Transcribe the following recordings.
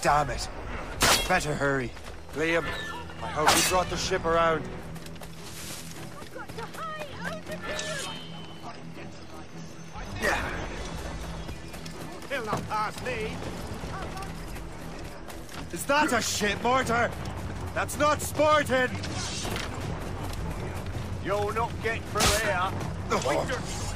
Damn it. Better hurry. Liam, I hope you brought the ship around. Yeah. He'll not pass me. Is that a ship mortar? That's not sporting! You'll not get through here. Oh.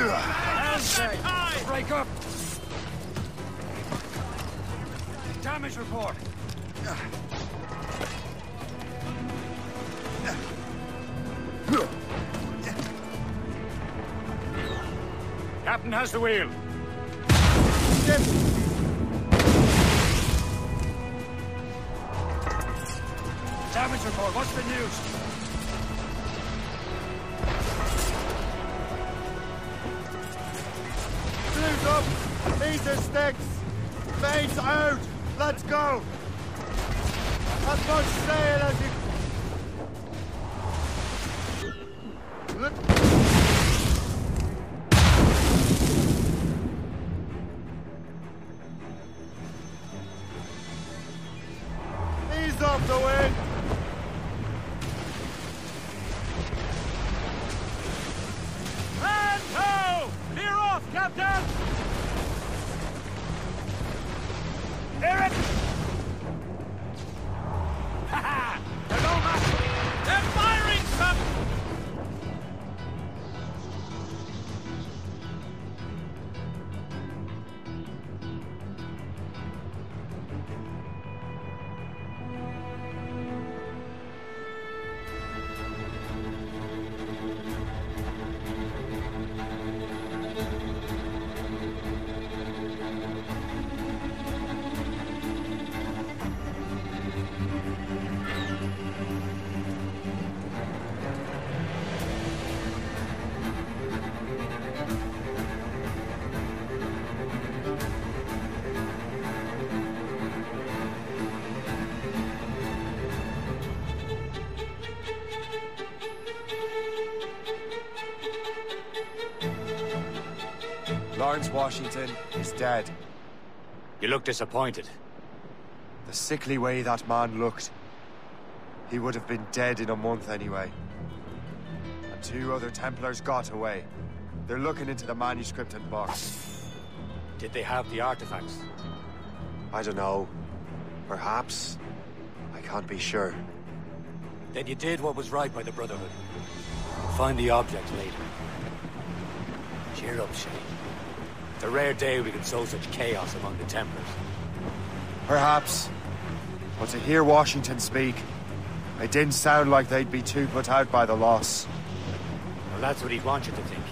Winter- Break up! Damage report! Captain has the wheel. Damage report, what's the news? Peter sticks! Mates out! Let's go! As much sail as you... Ease off the wind! And off, Captain! Lawrence Washington is dead. You look disappointed. The sickly way that man looked. He would have been dead in a month anyway. And two other Templars got away. They're looking into the manuscript and box. Did they have the artifacts? I don't know. Perhaps. I can't be sure. Then you did what was right by the Brotherhood. Find the object later. Cheer up, Shane. It's a rare day we can sow such chaos among the Templars. Perhaps. But to hear Washington speak, it didn't sound like they'd be too put out by the loss. Well, that's what he'd want you to think.